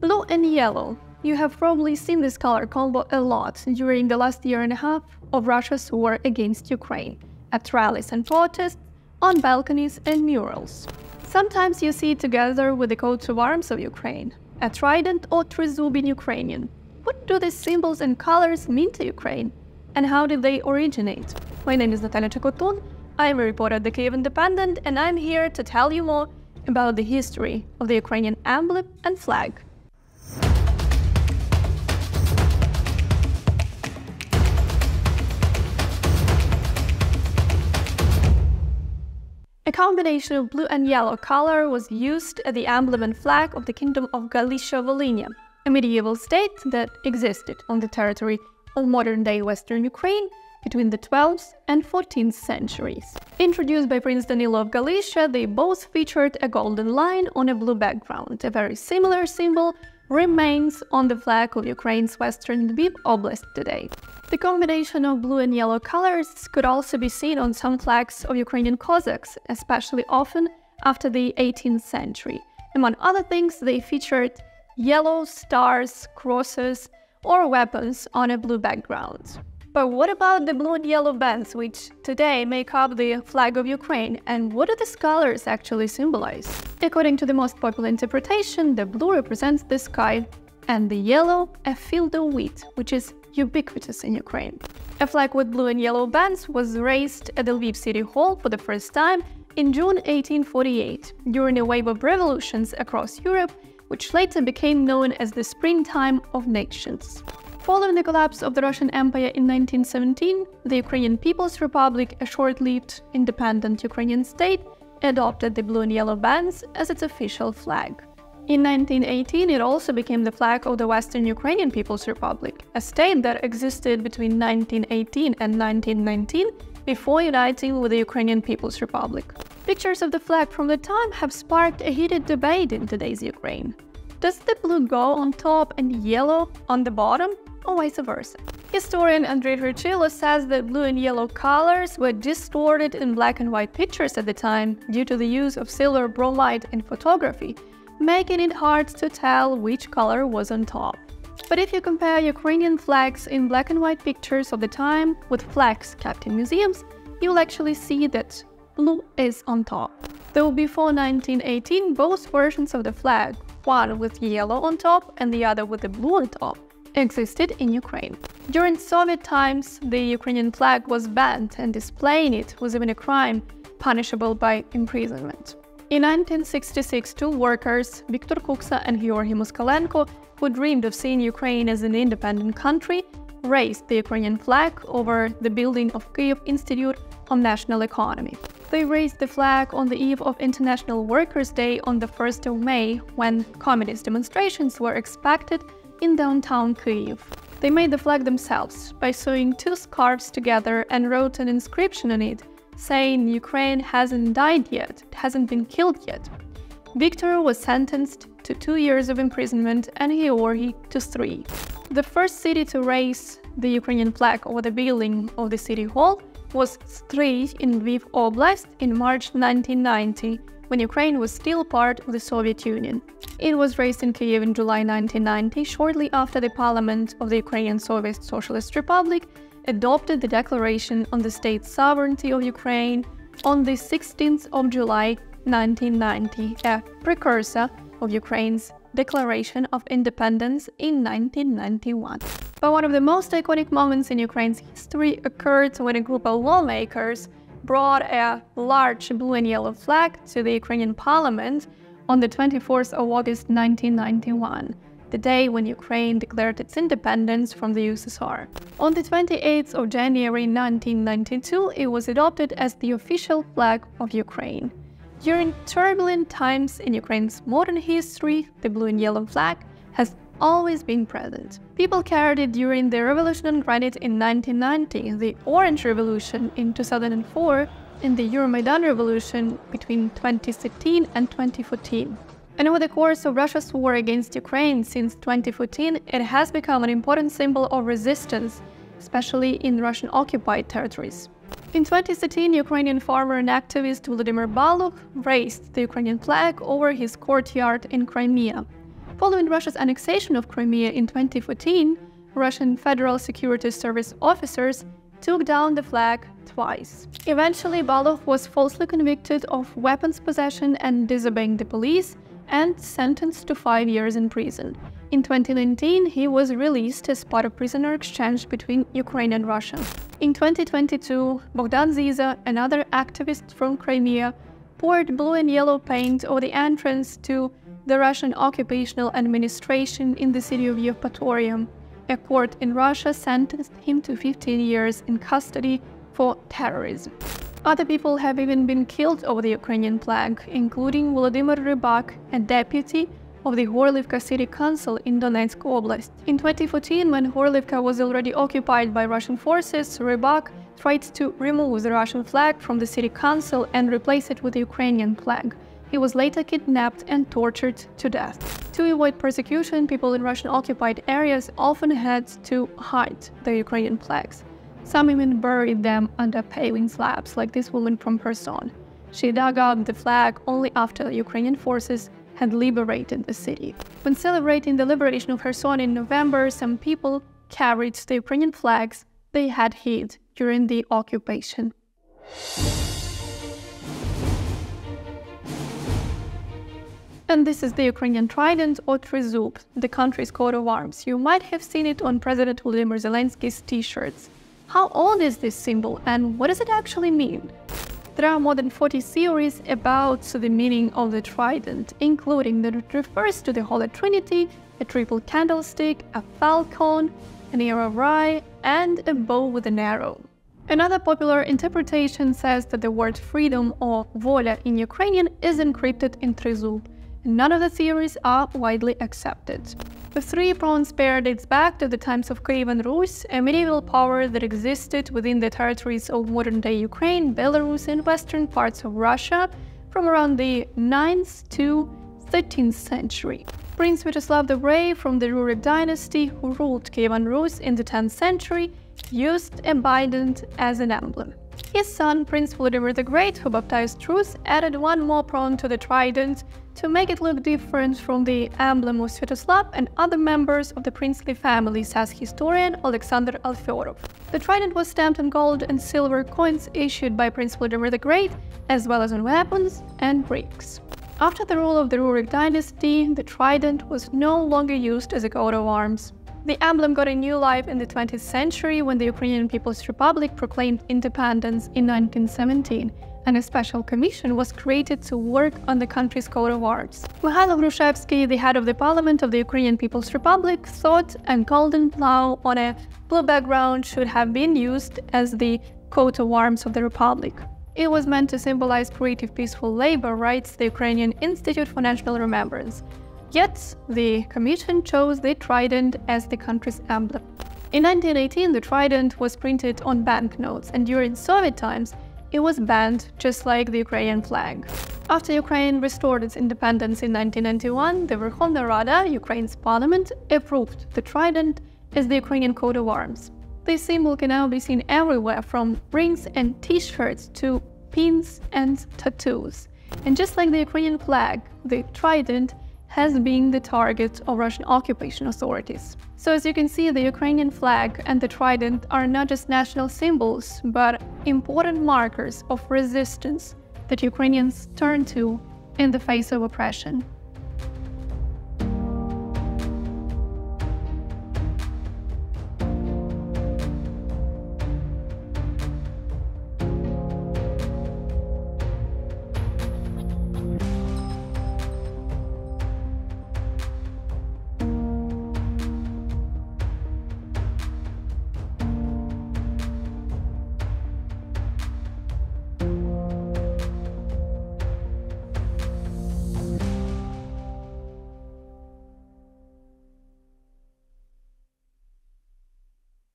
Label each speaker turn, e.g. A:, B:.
A: Blue and yellow. You have probably seen this color combo a lot during the last year and a half of Russia's war against Ukraine, at rallies and protests, on balconies and murals. Sometimes you see it together with the coat of arms of Ukraine, a trident or tryzub in Ukrainian. What do these symbols and colors mean to Ukraine? And how did they originate? My name is Natalia Chakotun, I'm a reporter at the Kyiv Independent, and I'm here to tell you more about the history of the Ukrainian emblem and flag. Combination of blue and yellow color was used as the emblem and flag of the Kingdom of Galicia-Volhynia, a medieval state that existed on the territory of modern-day western Ukraine between the 12th and 14th centuries. Introduced by Prince Danilo of Galicia, they both featured a golden line on a blue background. A very similar symbol remains on the flag of Ukraine's western Lviv Oblast today. The combination of blue and yellow colors could also be seen on some flags of Ukrainian Cossacks, especially often after the 18th century. Among other things, they featured yellow stars, crosses, or weapons on a blue background. But what about the blue and yellow bands, which today make up the flag of Ukraine, and what do these colors actually symbolize? According to the most popular interpretation, the blue represents the sky, and the yellow a field of wheat, which is ubiquitous in Ukraine. A flag with blue and yellow bands was raised at the Lviv City Hall for the first time in June 1848, during a wave of revolutions across Europe, which later became known as the Springtime of Nations. Following the collapse of the Russian Empire in 1917, the Ukrainian People's Republic, a short-lived independent Ukrainian state, adopted the blue and yellow bands as its official flag. In 1918, it also became the flag of the Western Ukrainian People's Republic, a state that existed between 1918 and 1919 before uniting with the Ukrainian People's Republic. Pictures of the flag from the time have sparked a heated debate in today's Ukraine. Does the blue go on top and yellow on the bottom? Or vice versa. Historian Andrei Hrechilo says that blue and yellow colors were distorted in black and white pictures at the time due to the use of silver bromide in photography, making it hard to tell which color was on top. But if you compare Ukrainian flags in black and white pictures of the time with flags kept in museums, you'll actually see that blue is on top. Though before 1918, both versions of the flag, one with yellow on top and the other with the blue on top, existed in Ukraine. During Soviet times, the Ukrainian flag was banned and displaying it was even a crime punishable by imprisonment. In 1966, two workers, Viktor Kuksa and Georgy Moskalenko, who dreamed of seeing Ukraine as an independent country, raised the Ukrainian flag over the building of Kyiv Institute on National Economy. They raised the flag on the eve of International Workers' Day on the 1st of May, when communist demonstrations were expected in downtown Kyiv. They made the flag themselves by sewing two scarves together and wrote an inscription on it saying Ukraine hasn't died yet, it hasn't been killed yet. Viktor was sentenced to two years of imprisonment and Georgy to three. The first city to raise the Ukrainian flag over the building of the city hall was Stryj in Lviv Oblast in March 1990, when Ukraine was still part of the Soviet Union. It was raised in Kyiv in July 1990, shortly after the parliament of the Ukrainian Soviet Socialist Republic adopted the Declaration on the State Sovereignty of Ukraine on the 16th of July 1990, a precursor of Ukraine's Declaration of Independence in 1991. But one of the most iconic moments in Ukraine's history occurred when a group of lawmakers brought a large blue and yellow flag to the Ukrainian parliament on the 24th of August 1991, the day when Ukraine declared its independence from the USSR. On the 28th of January 1992, it was adopted as the official flag of Ukraine. During turbulent times in Ukraine's modern history, the blue and yellow flag has always been present. People carried it during the Revolution on Granite in 1990, the Orange Revolution in 2004, and the Euromaidan Revolution between 2013 and 2014. And over the course of Russia's war against Ukraine since 2014, it has become an important symbol of resistance, especially in Russian-occupied territories. In 2013, Ukrainian farmer and activist Vladimir Balukh raised the Ukrainian flag over his courtyard in Crimea, Following Russia's annexation of Crimea in 2014, Russian Federal Security Service officers took down the flag twice. Eventually, Balukh was falsely convicted of weapons possession and disobeying the police and sentenced to five years in prison. In 2019, he was released as part of prisoner exchange between Ukraine and Russia. In 2022, Bogdan Ziza, another activist from Crimea, poured blue and yellow paint over the entrance to the Russian occupational administration in the city of Yevpatoria. A court in Russia sentenced him to 15 years in custody for terrorism. Other people have even been killed over the Ukrainian flag, including Volodymyr Rybak, a deputy of the Horlivka City Council in Donetsk Oblast. In 2014, when Horlivka was already occupied by Russian forces, Rybak tried to remove the Russian flag from the city council and replace it with the Ukrainian flag. He was later kidnapped and tortured to death. To avoid persecution, people in Russian-occupied areas often had to hide their Ukrainian flags. Some even buried them under paving slabs, like this woman from Kherson. She dug up the flag only after Ukrainian forces had liberated the city. When celebrating the liberation of Kherson in November, some people carried the Ukrainian flags they had hid during the occupation. And this is the Ukrainian trident or tryzub, the country's coat of arms. You might have seen it on President Volodymyr Zelensky's t-shirts. How old is this symbol and what does it actually mean? There are more than 40 theories about the meaning of the trident, including that it refers to the Holy Trinity, a triple candlestick, a falcon, an rye, and a bow with an arrow. Another popular interpretation says that the word freedom or voля in Ukrainian is encrypted in tryzub, None of the theories are widely accepted. The three-pronged spear dates back to the times of Kyivan Rus, a medieval power that existed within the territories of modern-day Ukraine, Belarus and western parts of Russia from around the 9th to 13th century. Prince Sviatoslav the Brave from the Rurik dynasty, who ruled Kyivan Rus in the 10th century, used a bident as an emblem. His son, Prince Vladimir the Great, who baptized Rus, added one more prong to the trident to make it look different from the emblem of Sviatoslav and other members of the princely family, says historian Alexander Alfyorov. The trident was stamped on gold and silver coins issued by Prince Vladimir the Great, as well as on weapons and bricks. After the rule of the Rurik dynasty, the trident was no longer used as a coat of arms. The emblem got a new life in the 20th century when the Ukrainian People's Republic proclaimed independence in 1917 and a special commission was created to work on the country's coat of arms. Mikhailo Hrushevsky, the head of the parliament of the Ukrainian People's Republic, thought a golden plough on a blue background should have been used as the coat of arms of the republic. It was meant to symbolize creative peaceful labor, writes the Ukrainian Institute for National Remembrance. Yet, the Commission chose the trident as the country's emblem. In 1918, the trident was printed on banknotes, and during Soviet times, it was banned, just like the Ukrainian flag. After Ukraine restored its independence in 1991, the Verkhovna Rada, Ukraine's parliament, approved the trident as the Ukrainian coat of arms. This symbol can now be seen everywhere, from rings and t-shirts to pins and tattoos. And just like the Ukrainian flag, the trident has been the target of Russian occupation authorities. So as you can see, the Ukrainian flag and the trident are not just national symbols, but important markers of resistance that Ukrainians turn to in the face of oppression.